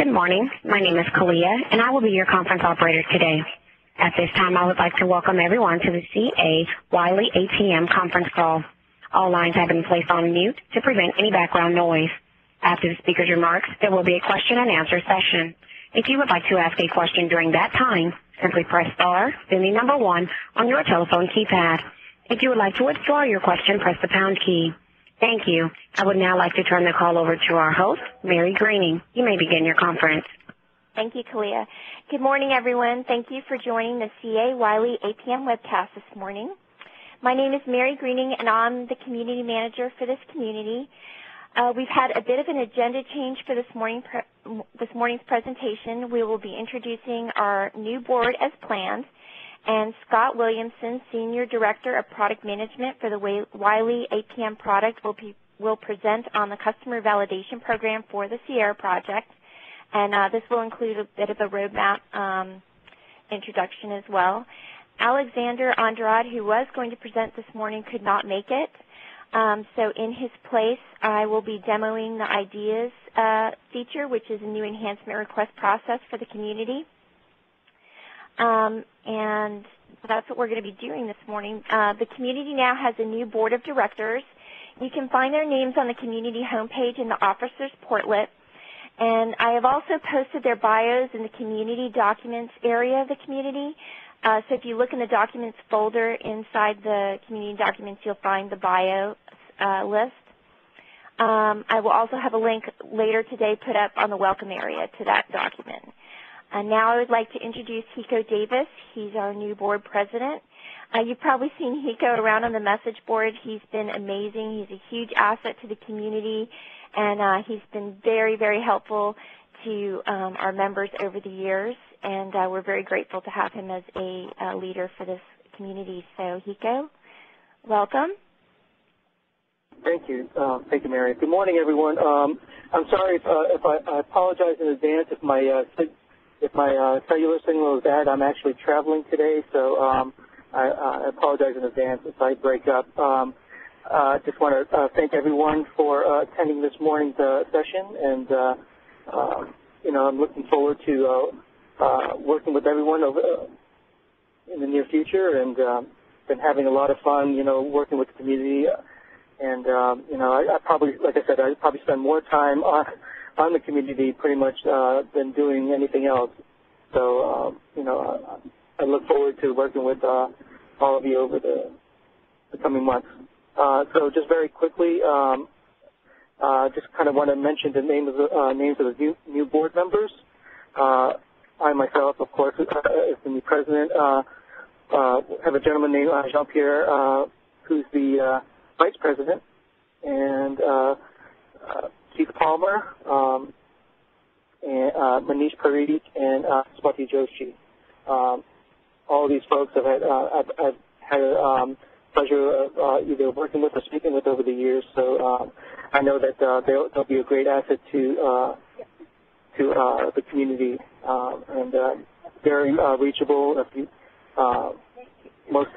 Good morning. My name is Kalia, and I will be your conference operator today. At this time, I would like to welcome everyone to the CA Wily APM conference call. All lines have been placed on mute to prevent any background noise. After the speaker's remarks, there will be a question and answer session. If you would like to ask a question during that time, simply press star, then the number 1 on your telephone keypad. If you would like to withdraw your question, press the pound key. Thank you. I would now like to turn the call over to our host, Mary Greening. You may begin your conference. Thank you, Kalia. Good morning, everyone. Thank you for joining the CA Wily APM webcast this morning. My name is Mary Greening, and I'm the community manager for this community. Uh, we've had a bit of an agenda change for this, morning this morning's presentation. We will be introducing our new board as planned, and Scott Williamson, Senior Director of Product Management for the Wily APM product, will present on the customer validation program for the Sierra project. And uh, this will include a bit of a roadmap um, introduction as well. Alexander Andrade, who was going to present this morning, could not make it. Um, so in his place, I will be demoing the Ideas uh, feature, which is a new enhancement request process for the community. Um, And that's what we're going to be doing this morning. Uh, the community now has a new board of directors. You can find their names on the community homepage in the officers portlet. And I have also posted their bios in the community documents area of the community. Uh, so if you look in the documents folder inside the community documents, you'll find the bio uh, list. Um, I will also have a link later today put up on the welcome area to that document. Uh, now I would like to introduce Hiko Davis. He's our new board president. Uh, you've probably seen Hiko around on the message board. He's been amazing. He's a huge asset to the community, and uh, he's been very very helpful to um, our members over the years, and we're very grateful to have him as a leader for this community. So, Hiko, welcome. Thank you. Thank you, Mary. Good morning, everyone. Um, I'm sorry. If I apologize in advance if my Uh, cellular signal is bad. I'm actually traveling today, so um, I apologize in advance if I break up. Um I just want to uh, thank everyone for attending this morning's session. And um, you know I'm looking forward to working with everyone in the near future and um, been having a lot of fun you know, working with the community. And um, you know I, I, probably, like I said, I probably spend more time on the community pretty much uh, than doing anything else. So, um, you know, I look forward to working with uh, all of you over the coming months. Uh, so just very quickly, um, uh, just kind of want to mention the name of the, uh, names of the new board members. I myself, of course, is the new president, have a gentleman named Jean-Pierre, who's the vice president, and Keith Palmer, um, and uh, Manish Parikh, and uh, Swati Joshi. Um, all these folks I've had uh, a um, pleasure of either working with or speaking with over the years. So um, I know that they'll be a great asset to the community, and very reachable. If you, uh, Most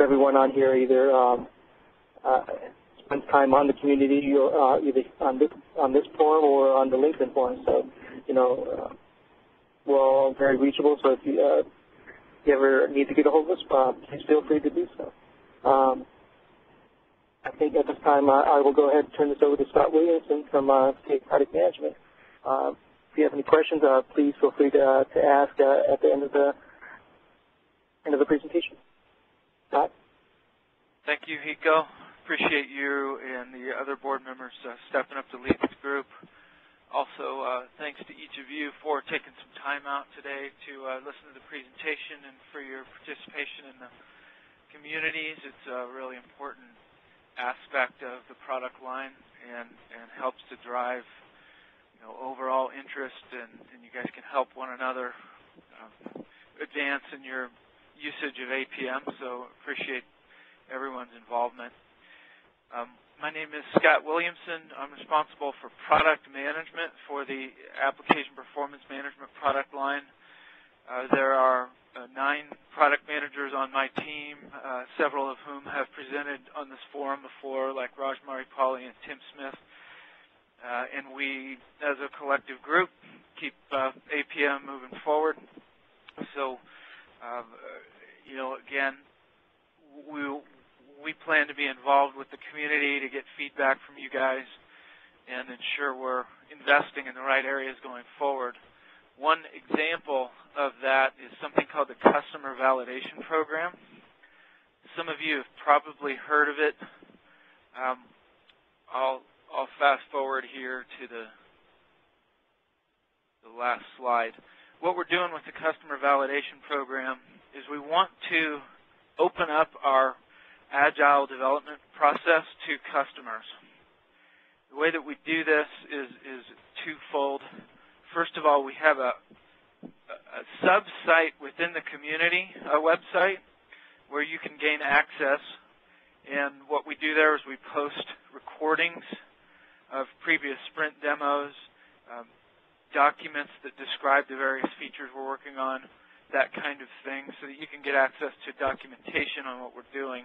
everyone on here either spends time on the community, uh, either on this on this forum or on the LinkedIn forum. So, you know, uh, we're all very reachable, so uh, if you ever need to get a hold of us, please feel free to do so. Um, I think at this time, I will go ahead and turn this over to Scott Williamson from State Product Management. If you have any questions, please feel free to ask at the end of the end of the presentation. Scott? Thank you, Hiko. Appreciate you and the other board members uh, stepping up to lead this group. Also, uh, thanks to each of you for taking some time out today to uh, listen to the presentation and for your participation in the communities. It's a really important aspect of the product line and helps to drive overall interest, and you guys can help one another um, advance in your usage of APM. So appreciate everyone's involvement. Um, my name is Scott Williamson. I'm responsible for product management for the Application Performance Management product line. Uh, there are uh, nine product managers on my team, uh, several of whom have presented on this forum before, like Raj Mahripali and Tim Smith. And we, as a collective group, keep uh, APM moving forward. So, um, you know, again, we we plan to be involved with the community to get feedback from you guys and ensure we're investing in the right areas going forward. One example of that is something called the Customer Validation Program. Some of you have probably heard of it. Um, I'll, I'll fast forward here to the, the last slide. What we're doing with the Customer Validation Program is we want to open up our agile development process to customers. The way that we do this is, is twofold. First of all, we have a, a sub-site within the community a website where you can gain access. And what we do there is we post recordings of previous sprint demos, um, documents that describe the various features we're working on, that kind of thing, so that you can get access to documentation on what we're doing.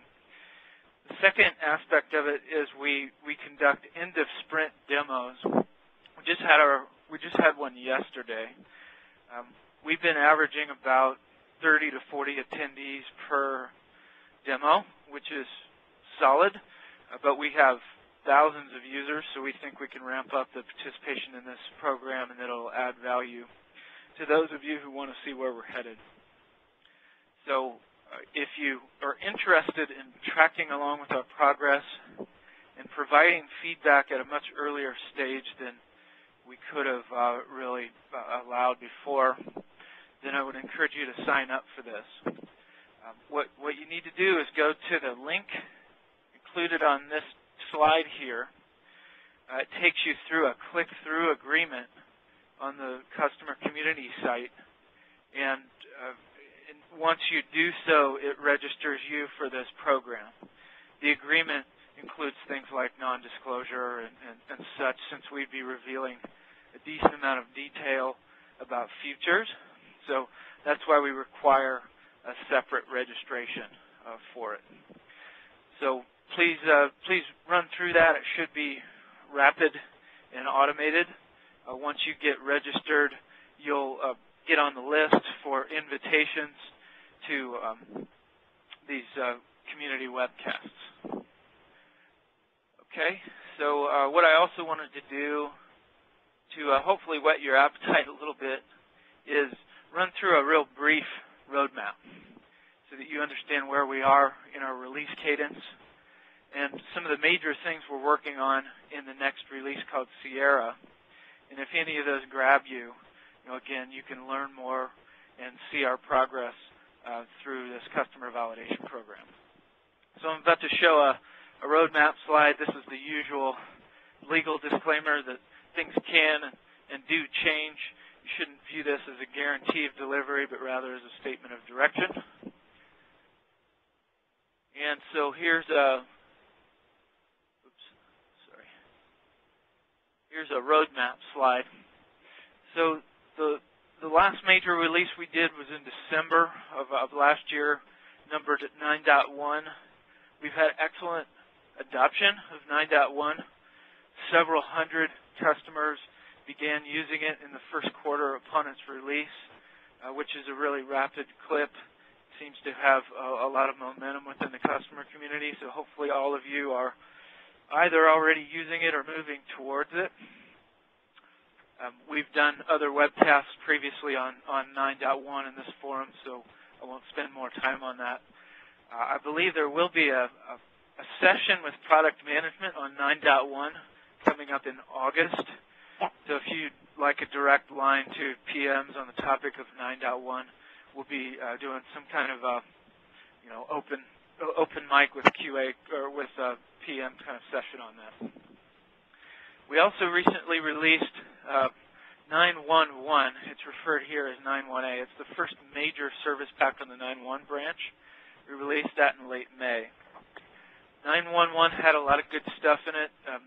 The second aspect of it is we, we conduct end of sprint demos. We just had our we just had one yesterday. Um, we've been averaging about 30 to 40 attendees per demo, which is solid, uh, but we have thousands of users, so we think we can ramp up the participation in this program and it'll add value to those of you who want to see where we're headed. So if you are interested in tracking along with our progress and providing feedback at a much earlier stage than we could have uh, really uh, allowed before, then I would encourage you to sign up for this. Um, what, what you need to do is go to the link included on this slide here. Uh, it takes you through a click-through agreement on the customer community site, and uh, once you do so, it registers you for this program. The agreement includes things like non-disclosure and, and, and, such, since we'd be revealing a decent amount of detail about futures. So that's why we require a separate registration uh, for it. So please, uh, please run through that. It should be rapid and automated. Uh, once you get registered, you'll uh, get on the list for invitations to um, these uh, community webcasts. Okay, so uh, what I also wanted to do to uh, hopefully whet your appetite a little bit is run through a real brief roadmap so that you understand where we are in our release cadence and some of the major things we're working on in the next release called Sierra. And if any of those grab you, you know, again, you can learn more and see our progress uh, through this customer validation program. So I'm about to show a, a roadmap slide. This is the usual legal disclaimer that things can and do change. You shouldn't view this as a guarantee of delivery, but rather as a statement of direction. And so here's a oops, sorry. Here's a roadmap slide. So the the last major release we did was in December of, of last year, numbered at 9.1. We've had excellent adoption of 9.1. Several hundred customers began using it in the first quarter upon its release, uh, which is a really rapid clip. Seems to have a, a lot of momentum within the customer community, so hopefully all of you are either already using it or moving towards it. Um, we've done other webcasts previously on, on 9.1 in this forum, so I won't spend more time on that. Uh, I believe there will be a, a, a, session with product management on 9.1 coming up in August. So if you'd like a direct line to PMs on the topic of 9.1, we'll be uh, doing some kind of a, you know, open open mic with QA or with a PM kind of session on that. We also recently released uh, 911. It's referred here as 91A. It's the first major service pack on the 91 branch. We released that in late May. 911 had a lot of good stuff in it. Um,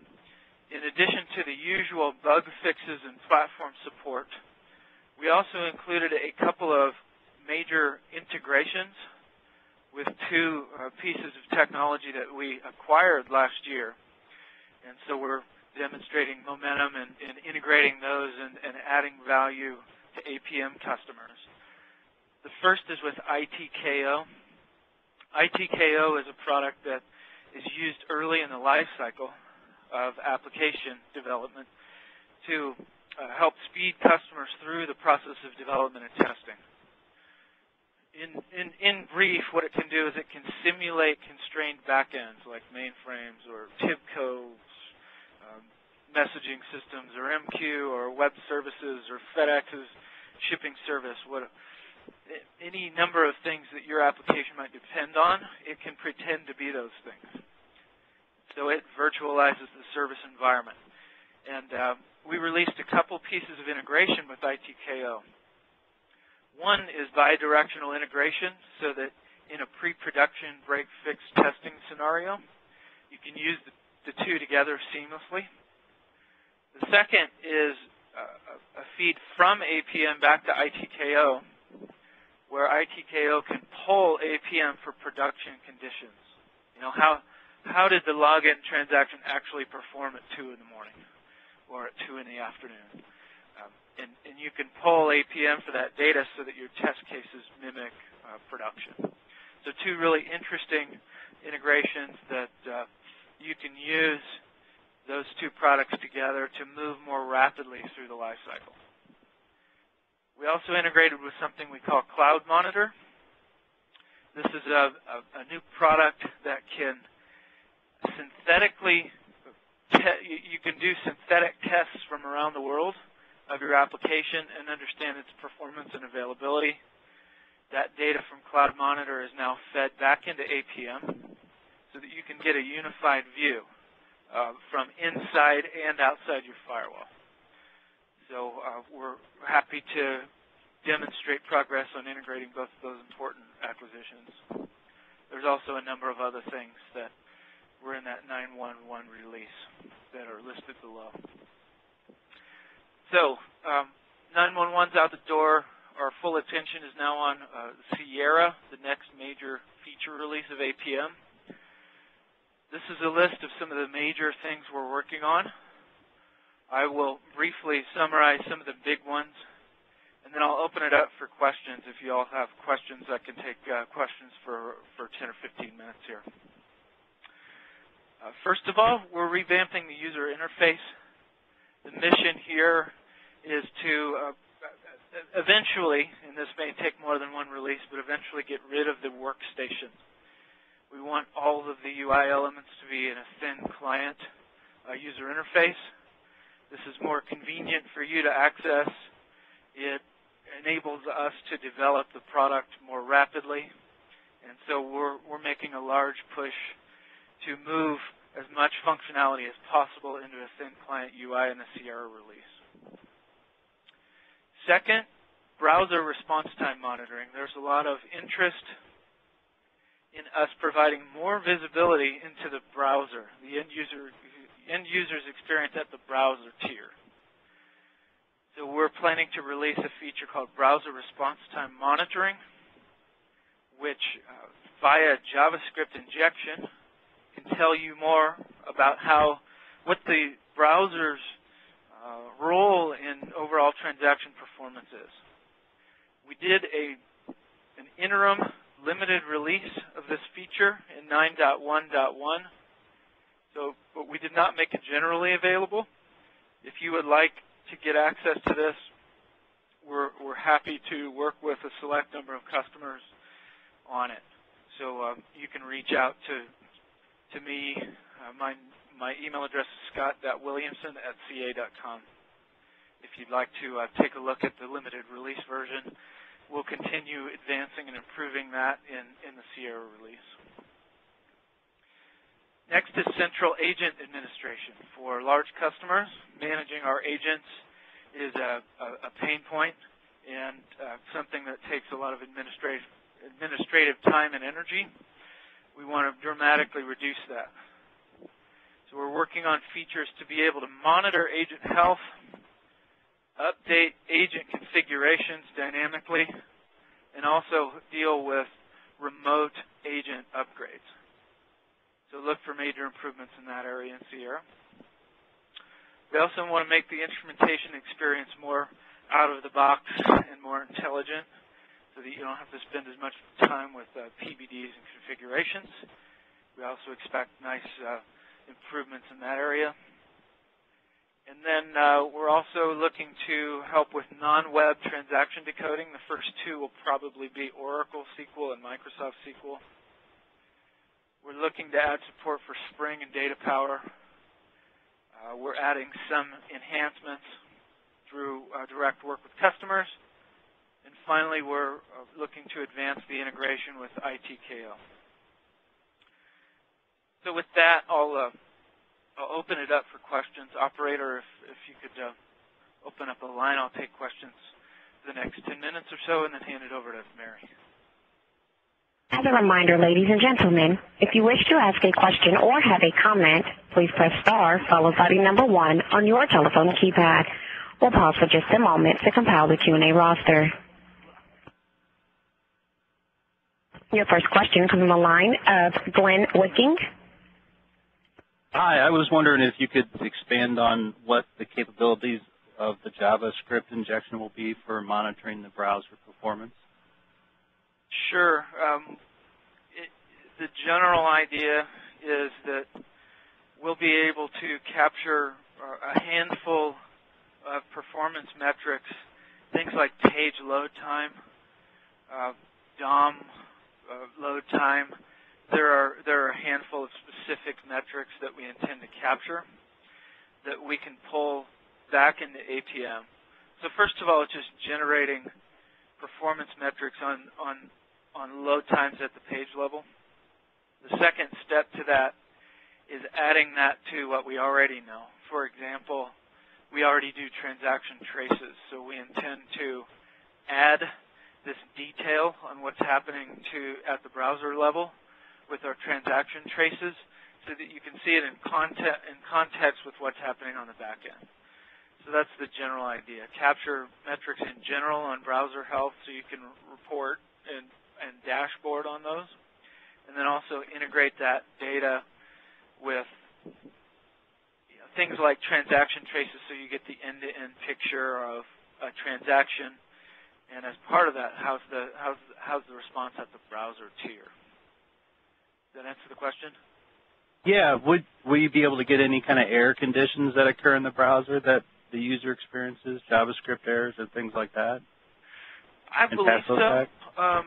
in addition to the usual bug fixes and platform support, we also included a couple of major integrations with two uh, pieces of technology that we acquired last year. And so we're demonstrating momentum and, integrating those and, adding value to APM customers. The first is with ITKO. ITKO is a product that is used early in the life cycle of application development to uh, help speed customers through the process of development and testing. In, brief, what it can do is it can simulate constrained backends like mainframes or TIBCOs, um, messaging systems, or MQ, or web services, or FedEx's shipping service. What, any number of things that your application might depend on, it can pretend to be those things. So it virtualizes the service environment. And uh, we released a couple pieces of integration with ITKO. One is bidirectional integration so that in a pre-production break-fix testing scenario, you can use the, the, two together seamlessly. The second is a, a feed from APM back to ITKO where ITKO can pull APM for production conditions. You know, how, how did the login transaction actually perform at 2 in the morning? or at 2 in the afternoon. Um, and, and, you can pull APM for that data so that your test cases mimic uh, production. So two really interesting integrations that uh, you can use those two products together to move more rapidly through the life cycle. We also integrated with something we call Cloud Monitor. This is a, a, a new product that can synthetically you can do synthetic tests from around the world of your application and understand its performance and availability. That data from Cloud Monitor is now fed back into APM so that you can get a unified view uh, from inside and outside your firewall. So uh, we're happy to demonstrate progress on integrating both of those important acquisitions. There's also a number of other things that we're in that 911 release that are listed below. So um, 911's out the door. Our full attention is now on uh, Sierra, the next major feature release of APM. This is a list of some of the major things we're working on. I will briefly summarize some of the big ones, and then I'll open it up for questions. If you all have questions, I can take uh, questions for, for 10 or 15 minutes here. Uh, first of all, we're revamping the user interface. The mission here is to uh, eventually, and this may take more than one release, but eventually get rid of the workstation. We want all of the UI elements to be in a thin client uh, user interface. This is more convenient for you to access. It enables us to develop the product more rapidly. And so we're, we're making a large push to move as much functionality as possible into a thin client UI in the Sierra release. Second, browser response time monitoring. There's a lot of interest in us providing more visibility into the browser, the end user end user's experience at the browser tier. So we're planning to release a feature called browser response time monitoring, which uh, via JavaScript injection can tell you more about how what the browser's uh, role in overall transaction performance is. We did a an interim limited release of this feature in 9.1.1. So, but we did not make it generally available. If you would like to get access to this, we're, we're happy to work with a select number of customers on it. So um, you can reach out to to me. Uh, my, my email address is scott.williamson at ca.com. If you'd like to uh, take a look at the limited release version, we'll continue advancing and improving that in, in the Sierra release. Next is central agent administration. For large customers, managing our agents is a, a, a pain point and uh, something that takes a lot of administrative, administrative time and energy we want to dramatically reduce that. So we're working on features to be able to monitor agent health, update agent configurations dynamically, and also deal with remote agent upgrades. So look for major improvements in that area in Sierra. We also want to make the instrumentation experience more out of the box and more intelligent so that you don't have to spend as much time with uh, PBDs and configurations. We also expect nice uh, improvements in that area. And then uh, we're also looking to help with non-web transaction decoding. The first two will probably be Oracle SQL and Microsoft SQL. We're looking to add support for Spring and Data Power. Uh, we're adding some enhancements through uh, direct work with customers. And finally, we're uh, looking to advance the integration with ITKO. So with that, I'll uh, I'll open it up for questions. Operator, if, if you could uh, open up a line, I'll take questions for the next 10 minutes or so and then hand it over to Mary. As a reminder, ladies and gentlemen, if you wish to ask a question or have a comment, please press star followed by the number one on your telephone keypad. We'll pause for just a moment to compile the Q&A roster. Your first question comes from the line of Glenn Wicking Hi, I was wondering if you could expand on what the capabilities of the JavaScript injection will be for monitoring the browser performance. Sure. Um, it, the general idea is that we'll be able to capture a handful of performance metrics, things like page load time, uh, DOM uh, load time, there are there are a handful of specific metrics that we intend to capture that we can pull back into APM. So first of all, it's just generating performance metrics on on on load times at the page level. The second step to that is adding that to what we already know. For example, we already do transaction traces, so we intend to add this detail on what's happening to at the browser level with our transaction traces so that you can see it in, context, in context with what's happening on the back end. So that's the general idea. Capture metrics in general on browser health so you can report and, and dashboard on those. And then also integrate that data with you know, things like transaction traces so you get the end-to-end -end picture of a transaction. And as part of that, how's the, how's, how's the response at the browser tier? Does that answer the question? Yeah. Would will you be able to get any kind of error conditions that occur in the browser that the user experiences, JavaScript errors and things like that? I believe so. Um,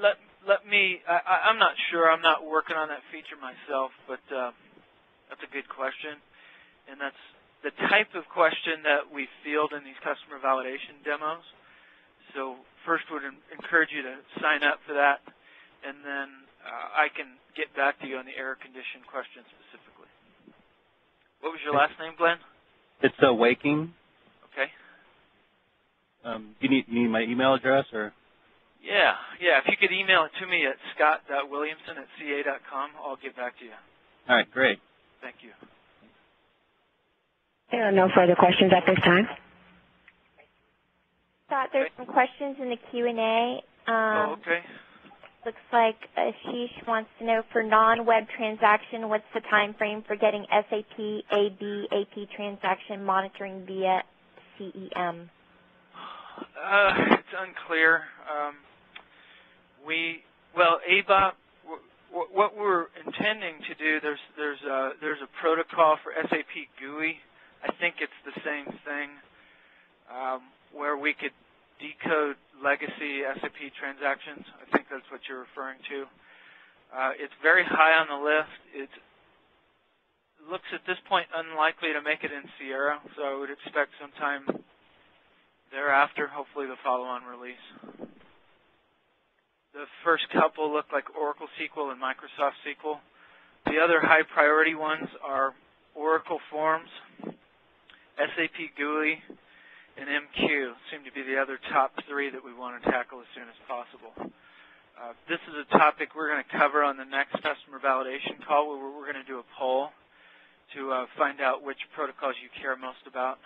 let let me. I, I'm not sure. I'm not working on that feature myself, but uh, that's a good question, and that's the type of question that we field in these customer validation demos. So first, would encourage you to sign up for that, and then uh, I can get back to you on the error condition question specifically. What was your last name, Glenn? It's uh, Waking. Okay. Um, you need, you need my email address or? Yeah, yeah. If you could email it to me at scott.williamson at ca.com, I'll get back to you. All right, great. Thank you. There are no further questions at this time. Scott, there's some questions in the Q&A. Um, oh, okay. Looks like Ashish wants to know for non-web transaction, what's the time frame for getting SAP AB AP transaction monitoring via CEM? Uh, it's unclear. Um, we well, ABAP. What we're intending to do, there's there's a, there's a protocol for SAP GUI. I think it's the same thing, um, where we could decode legacy SAP transactions. I think that's what you're referring to. Uh, it's very high on the list. It looks at this point unlikely to make it in Sierra, so I would expect sometime thereafter, hopefully the follow-on release. The first couple look like Oracle SQL and Microsoft SQL. The other high priority ones are Oracle Forms, SAP GUI, and MQ seem to be the other top three that we want to tackle as soon as possible. Uh, this is a topic we're going to cover on the next customer validation call where we're going to do a poll to uh, find out which protocols you care most about.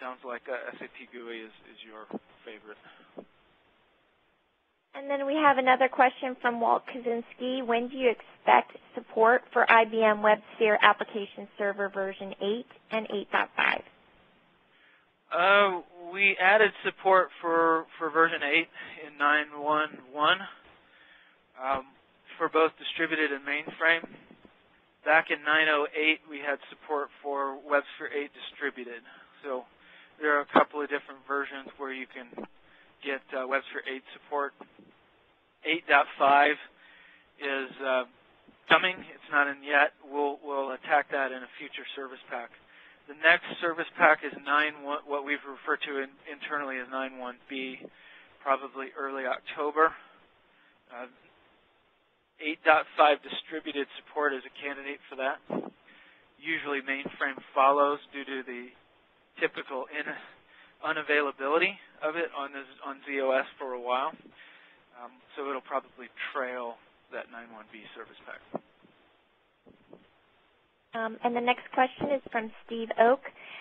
Sounds like uh, SAP GUI is, is your favorite. And then we have another question from Walt Kaczynski. When do you expect support for IBM WebSphere Application Server version 8 and 8.5? Uh, we added support for, for version 8 in 9.1.1 um, for both distributed and mainframe. Back in 9.08, we had support for WebSphere 8 distributed. So there are a couple of different versions where you can get uh, WebSphere 8 support. 8.5 is uh, coming. It's not in yet. We'll, we'll attack that in a future service pack. The next service pack is 9, what we've referred to in, internally as 9.1b, probably early October. Uh, 8.5 distributed support is a candidate for that. Usually mainframe follows due to the typical in unavailability of it on, on ZOS for a while. Um, so it'll probably trail that 9.1b service pack. Um, and the next question is from Steve Oak.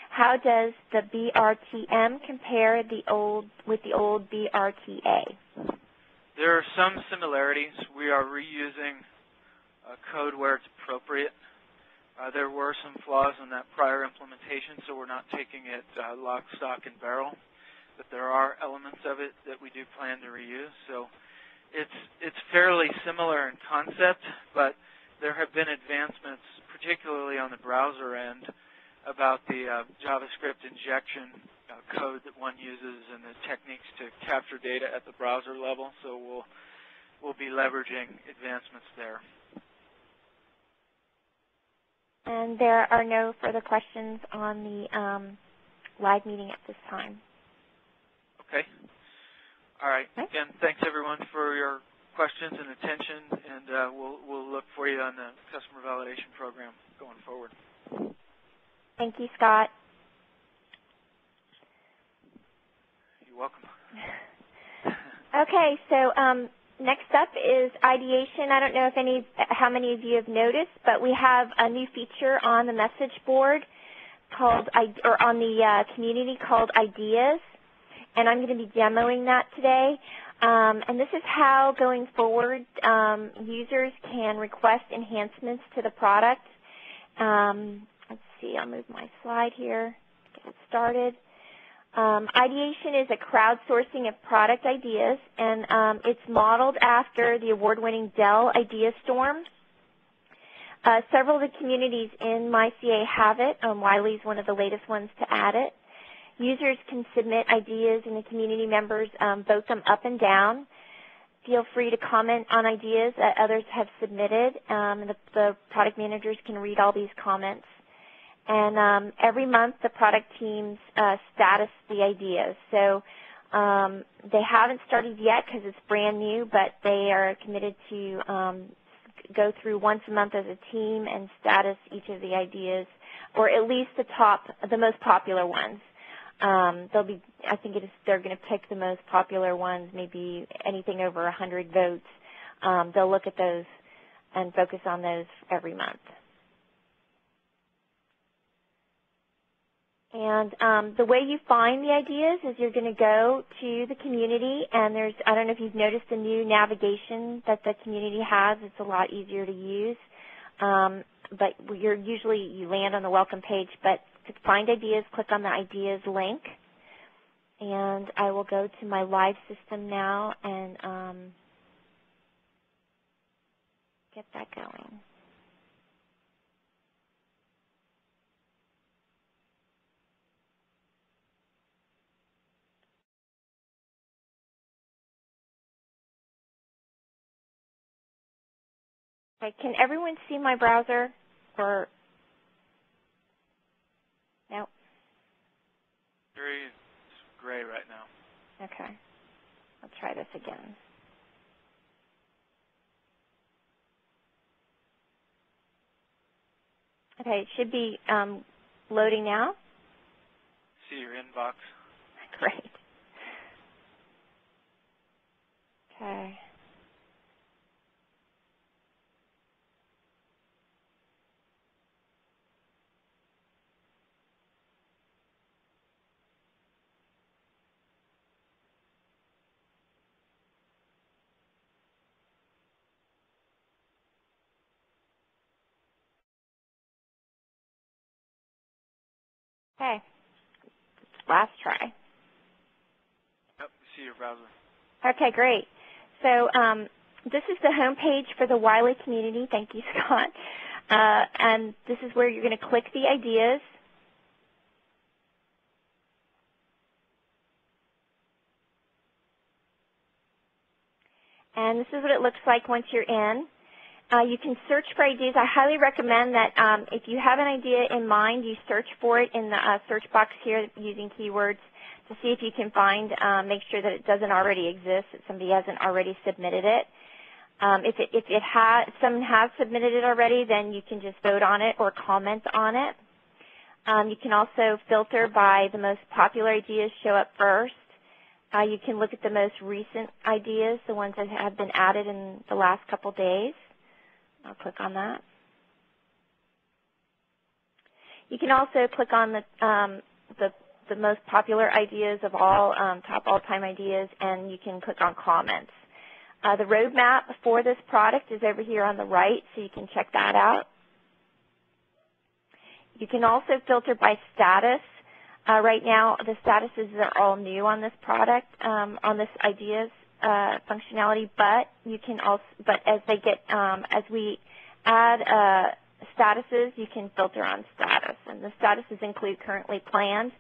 How does the BRTM compare the old with the old BRTA? There are some similarities. We are reusing code where it's appropriate. Uh, there were some flaws in that prior implementation, so we're not taking it uh, lock, stock, and barrel. But there are elements of it that we do plan to reuse. So it's it's fairly similar in concept, but there have been advancements, particularly on the browser end, about the uh, JavaScript injection uh, code that one uses and the techniques to capture data at the browser level. So we'll we'll be leveraging advancements there. And there are no further questions on the um, live meeting at this time. Okay. All right. Okay. Again, thanks everyone for your questions and attention, and uh, we'll we'll look for you on the customer validation program going forward. Thank you, Scott. You're welcome. okay, so um, next up is ideation. I don't know if any, how many of you have noticed, but we have a new feature on the message board called, or on the uh, community called Ideas, and I'm going to be demoing that today. Um, and this is how, going forward, um, users can request enhancements to the product. Um, let's see, I'll move my slide here, get it started. Um, ideation is a crowdsourcing of product ideas, and um, it's modeled after the award-winning Dell IdeaStorm. Uh, several of the communities in MyCA have it. Um, Wily's one of the latest ones to add it. Users can submit ideas, and the community members um, vote them up and down. Feel free to comment on ideas that others have submitted. Um, the, the product managers can read all these comments. And um, every month, the product teams uh, status the ideas. So um, they haven't started yet because it's brand new, but they are committed to um, go through once a month as a team and status each of the ideas, or at least the top, the most popular ones. Um, they'll be, I think it is, they're going to pick the most popular ones, maybe anything over 100 votes. Um, they'll look at those and focus on those every month. And um, the way you find the ideas is you're going to go to the community, and there's, I don't know if you've noticed the new navigation that the community has. It's a lot easier to use. Um, but you're usually, you land on the welcome page, but to find ideas, click on the ideas link. And I will go to my live system now and um, get that going. Okay, can everyone see my browser or no? Very gray right now. Okay. I'll try this again. Okay, it should be um, loading now. See your inbox. Great. Okay. Okay. Last try. Yep, see your browser. Okay, great. So um, this is the home page for the Wily community. Thank you, Scott. Uh, and this is where you're going to click the ideas. And this is what it looks like once you're in. Uh, you can search for ideas. I highly recommend that um, if you have an idea in mind, you search for it in the uh, search box here using keywords to see if you can find, um, make sure that it doesn't already exist, that somebody hasn't already submitted it. Um, if it, if it has, someone has submitted it already, then you can just vote on it or comment on it. Um, you can also filter by the most popular ideas show up first. Uh, you can look at the most recent ideas, the ones that have been added in the last couple days. I'll click on that. You can also click on the, um, the, the, most popular ideas of all, um, top all-time ideas, and you can click on comments. Uh, the roadmap for this product is over here on the right, so you can check that out. You can also filter by status. Uh, right now, the statuses are all new on this product, um, on this ideas uh, functionality, but you can also, but as they get, um, as we add uh, statuses, you can filter on status, and the statuses include currently planned.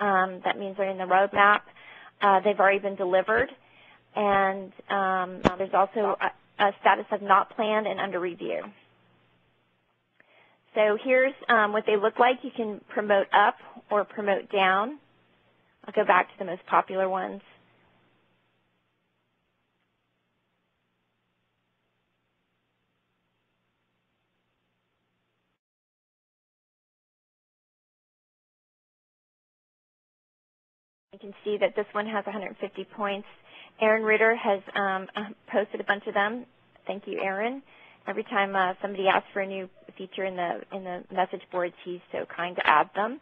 Um, that means they're in the roadmap. Uh, they've already been delivered, and um, there's also a, a, status of not planned and under review. So here's um, what they look like. You can promote up or promote down. I'll go back to the most popular ones. You can see that this one has 150 points. Aaron Ritter has um, uh, posted a bunch of them. Thank you, Aaron. Every time uh, somebody asks for a new feature in the in the message boards, he's so kind to add them.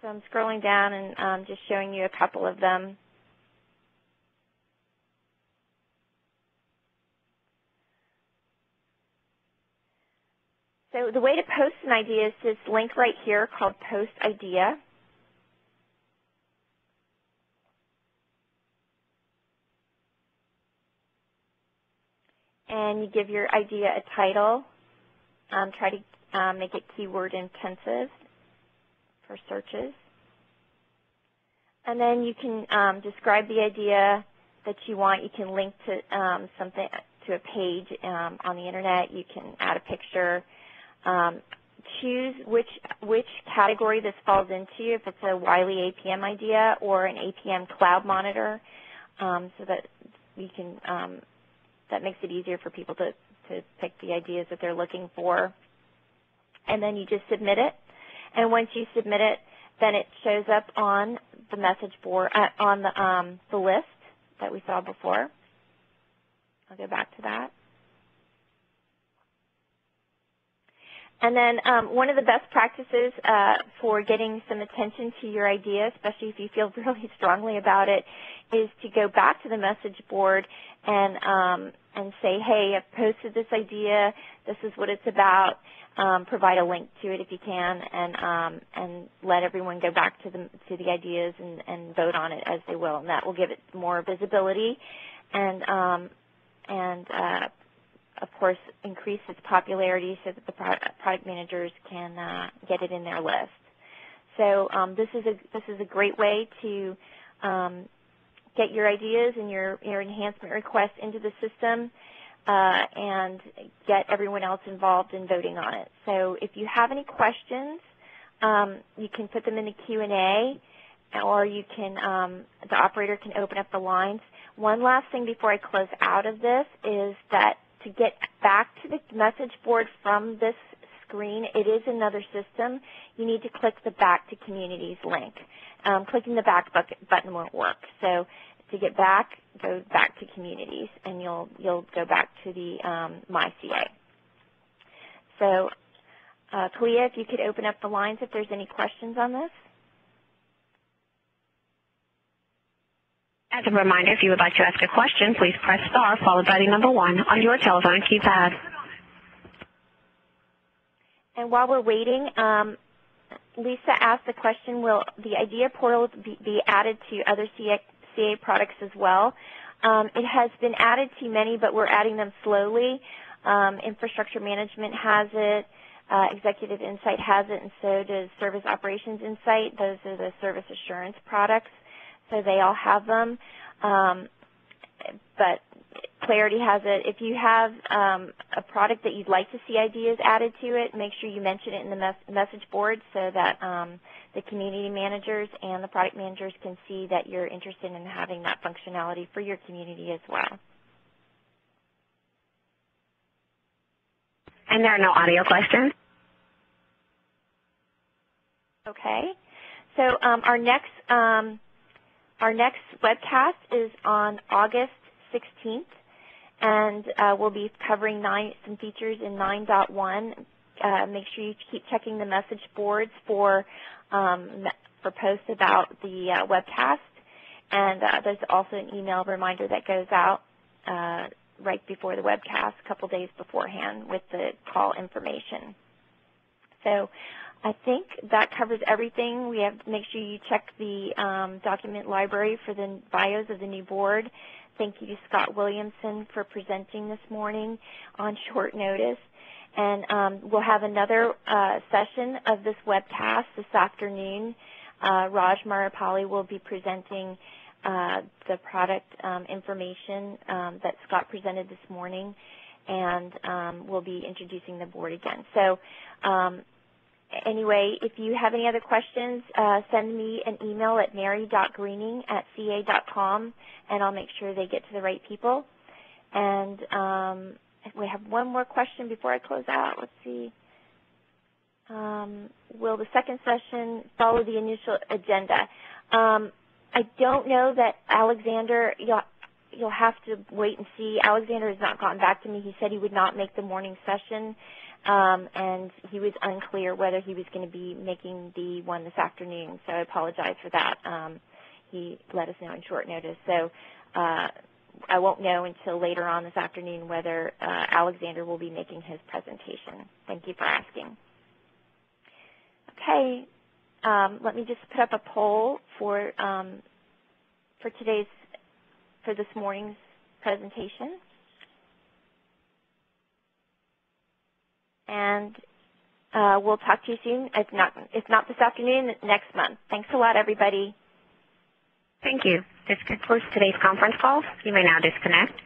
So I'm scrolling down and um, just showing you a couple of them. So the way to post an idea is this link right here called Post Idea. And you give your idea a title. Um, try to um, make it keyword intensive for searches. And then you can um, describe the idea that you want. You can link to um, something to a page um, on the internet. You can add a picture. Um, choose which which category this falls into. If it's a Wily APM idea or an APM cloud monitor, so that you can that makes it easier for people to, to pick the ideas that they're looking for. And then you just submit it. And once you submit it, then it shows up on the message board, uh, on the, um, the list that we saw before. I'll go back to that. And then um, one of the best practices uh, for getting some attention to your idea, especially if you feel really strongly about it, is to go back to the message board and um, and say, hey, I've posted this idea. This is what it's about. Um, provide a link to it if you can, and um, and let everyone go back to the to the ideas and, and vote on it as they will, and that will give it more visibility, and um, and uh, of course increase its popularity so that the product managers can uh, get it in their list. So um, this is a this is a great way to um, get your ideas and your, your enhancement requests into the system uh, and get everyone else involved in voting on it. So if you have any questions, um, you can put them in the Q&A or you can, um, the operator can open up the lines. One last thing before I close out of this is that to get back to the message board from this screen, it is another system. You need to click the Back to Communities link. Um, clicking the back button won't work. So to get back, go back to communities, and you'll you'll go back to the um, MyCA. So, uh, Kalia, if you could open up the lines if there's any questions on this. As a reminder, if you would like to ask a question, please press star followed by the number one on your telephone keypad. And while we're waiting, um, Lisa asked the question, will the IDEA portal be, added to other CA, CA products as well? Um, it has been added to many, but we're adding them slowly. Um, infrastructure management has it. Uh, Executive Insight has it, and so does Service Operations Insight. Those are the service assurance products, so they all have them. Um, but Clarity has it. If you have um, a product that you'd like to see ideas added to it, make sure you mention it in the mes message board so that um, the community managers and the product managers can see that you're interested in having that functionality for your community as well. And there are no audio questions. Okay. So um, our next um, our next webcast is on August 16th, and uh, we'll be covering nine, some features in 9.1. Uh, make sure you keep checking the message boards for um, for posts about the uh, webcast, and uh, there's also an email reminder that goes out uh, right before the webcast, a couple days beforehand, with the call information. So I think that covers everything. We have to make sure you check the um, document library for the bios of the new board. Thank you to Scott Williamson for presenting this morning on short notice. And um, we'll have another uh, session of this webcast this afternoon. Uh, Raj Maripali will be presenting uh, the product um, information um, that Scott presented this morning, and um, we'll be introducing the board again. So um, anyway, if you have any other questions, uh, send me an email at mary.greening at ca.com, and I'll make sure they get to the right people. And um, we have one more question before I close out. Let's see. Um, will the second session follow the initial agenda? Um, I don't know that Alexander, you'll, you'll have to wait and see. Alexander has not gotten back to me. He said he would not make the morning session um, and he was unclear whether he was going to be making the one this afternoon. So I apologize for that. Um, he let us know in short notice. So uh, I won't know until later on this afternoon whether uh, Alexander will be making his presentation. Thank you for asking. Okay, um, let me just put up a poll for um, for today's for this morning's presentation. And uh, we'll talk to you soon. If not, if not this afternoon, next month. Thanks a lot, everybody. Thank you. This concludes today's conference call. You may now disconnect.